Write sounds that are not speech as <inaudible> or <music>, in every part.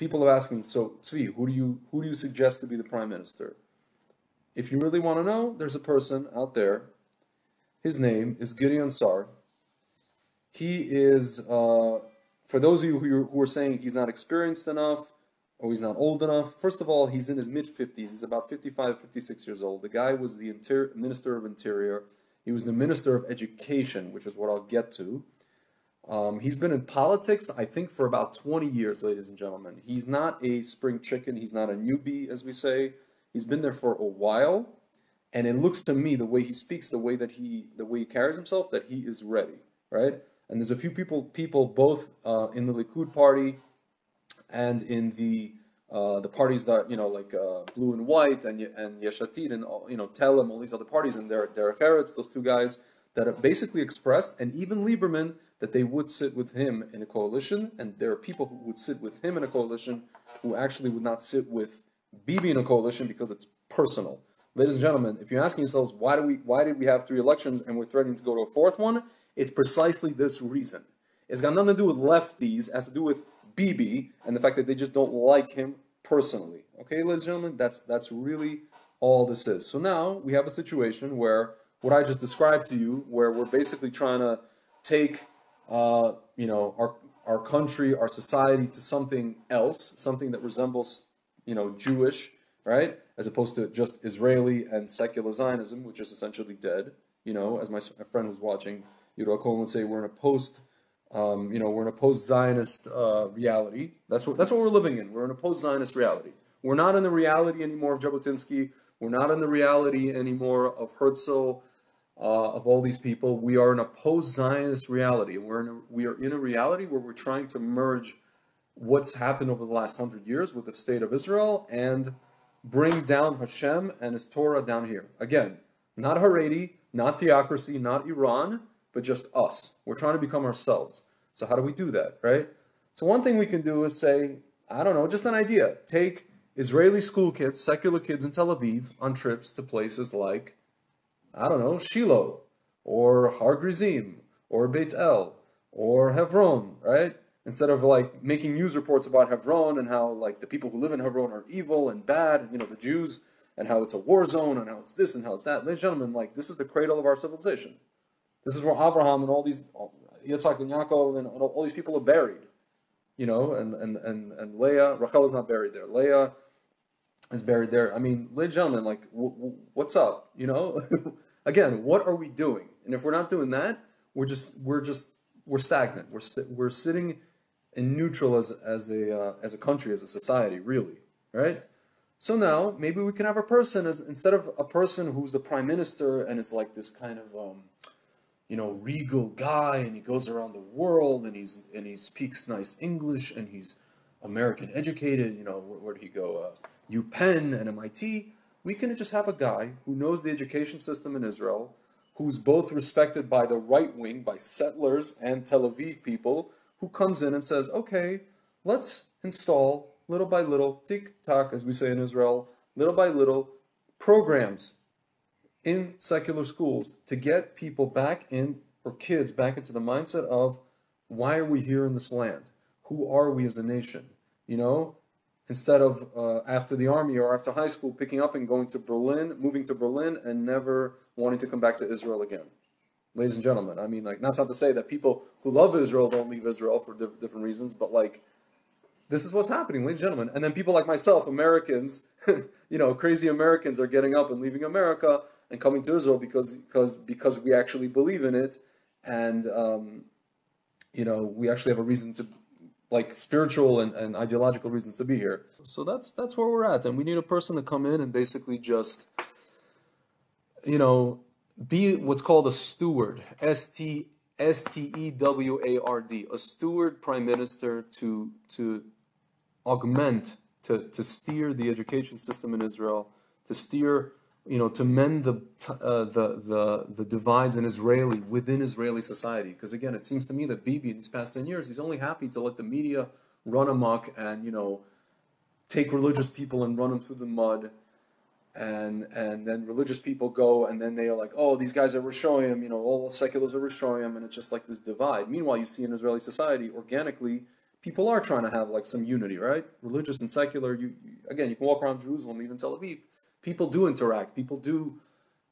people have asked me, so Tzvi, who do you who do you suggest to be the prime minister? If you really want to know, there's a person out there. His name is Gideon Sa'ar. He is, uh, for those of you who, who are saying he's not experienced enough or he's not old enough, first of all, he's in his mid 50s. He's about 55, 56 years old. The guy was the Inter- Minister of Interior. He was the Minister of Education, which is what I'll get to. Um, he's been in politics, I think, for about 20 years, ladies and gentlemen. He's not a spring chicken. He's not a newbie, as we say. He's been there for a while, and it looks to me the way he speaks, the way that he, the way he carries himself, that he is ready, right? And there's a few people, people both uh, in the Likud party and in the uh, the parties that you know, like uh, Blue and White and and Yesh Atid and you know Telem, all these other parties, and Derek Eretz, those two guys that basically expressed, and even Lieberman, that they would sit with him in a coalition, and there are people who would sit with him in a coalition who actually would not sit with Bibi in a coalition because it's personal. Ladies and gentlemen, if you're asking yourselves why do we why did we have three elections and we're threatening to go to a fourth one, it's precisely this reason. It's got nothing to do with lefties, it has to do with Bibi and the fact that they just don't like him personally. Okay, ladies and gentlemen, that's that's really all this is. So now we have a situation where what I just described to you, where we're basically trying to take uh, you know our our country, our society to something else, something that resembles you know Jewish, right, as opposed to just Israeli and secular Zionism, which is essentially dead. You know, as my, friend was watching, Yudo Cohen would say, we're in a post um, you know, we're in a post-Zionist uh, reality. That's what that's what we're living in. We're in a post-Zionist reality. We're not in the reality anymore of Jabotinsky. We're not in the reality anymore of Herzl, uh, of all these people. We are in a post-Zionist reality. We're in a, we are in a reality where we're trying to merge what's happened over the last hundred years with the state of Israel and bring down Hashem and His Torah down here. Again, not Haredi, not theocracy, not Iran but just us. We're trying to become ourselves. So how do we do that, right? So one thing we can do is say, I don't know, just an idea. Take Israeli school kids, secular kids in Tel Aviv on trips to places like, I don't know, Shiloh, or Har Grizim, or Beit El, or Hebron, right? Instead of like making news reports about Hebron and how like the people who live in Hebron are evil and bad, you know, the Jews, and how it's a war zone and how it's this and how it's that. Ladies and gentlemen, like this is the cradle of our civilization. This is where Abraham and all these Yitzhak and Yaakov and, all these people are buried. You know, and and and and Leah, Rachel is not buried there. Leah is buried there. I mean, ladies and gentlemen, like, w- w- what's up? You know, <laughs> again, what are we doing? And if we're not doing that, we're just we're just we're stagnant. We're we we're sitting in neutral as as a uh, as a country, as a society, really, right? So now maybe we can have a person as instead of a person who's the prime minister and is like this kind of um, you know, regal guy and he goes around the world and he's and he speaks nice English and he's American educated, you know, where, where did he go? Uh, UPenn and MIT. We can just have a guy who knows the education system in Israel, who's both respected by the right wing, by settlers and Tel Aviv people, who comes in and says, okay, let's install little by little, tick tock, as we say in Israel, little by little, programs in secular schools to get people back in, or kids back into the mindset of why are we here in this land? Who are we as a nation? You know, instead of uh, after the army or after high school picking up and going to Berlin, moving to Berlin, and never wanting to come back to Israel again. Ladies and gentlemen, I mean, like, that's not to say that people who love Israel don't leave Israel for different reasons, but like, this is what's happening, ladies and gentlemen. And then people like myself, Americans, <laughs> you know, crazy Americans are getting up and leaving America and coming to Israel because because because we actually believe in it, and um, you know, we actually have a reason to like spiritual and, and ideological reasons to be here. So that's that's where we're at, and we need a person to come in and basically just, you know, be what's called a steward. S T S T E W A R D, a steward prime minister to to augment, to, to steer the education system in Israel, to steer, you know, to mend the, uh, the, the, the divides in Israeli, within Israeli society. Because again, it seems to me that Bibi in these past 10 years, he's only happy to let the media run amok and, you know, take religious people and run them through the mud. And and then religious people go and then they are like, oh, these guys are Rishoyim, you know, all seculars are Rishoyim, and it's just like this divide. Meanwhile, you see in Israeli society, organically, people are trying to have like some unity, right? Religious and secular. You again, you can walk around Jerusalem, even Tel Aviv. People do interact. People do,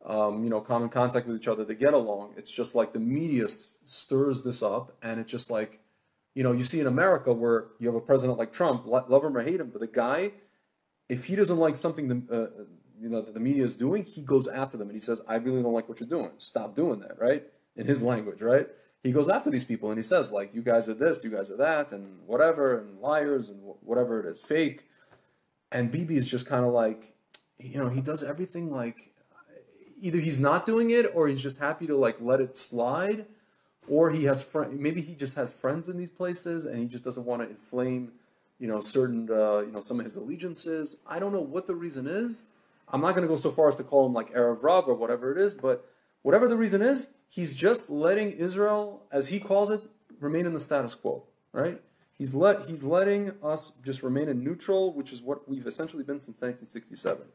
um, you know, come in contact with each other. They get along. It's just like the media stirs this up, and it's just like, you know, you see in America where you have a president like Trump, love him or hate him, but the guy, if he doesn't like something the uh, you know that the media is doing, he goes after them and he says, "I really don't like what you're doing. Stop doing that." Right? In his language, right? He goes after these people and he says, like, "You guys are this, you guys are that, and whatever, and liars, and wh- whatever it is, fake." And Bibi is just kind of like, you know, he does everything like either he's not doing it or he's just happy to like let it slide or he has fr- maybe he just has friends in these places and he just doesn't want to inflame you know certain uh, you know some of his allegiances. I don't know what the reason is. I'm not going to go so far as to call him like Erev Rav or whatever it is but whatever the reason is he's just letting israel as he calls it remain in the status quo right? He's let he's letting us just remain in neutral which is what we've essentially been since 1967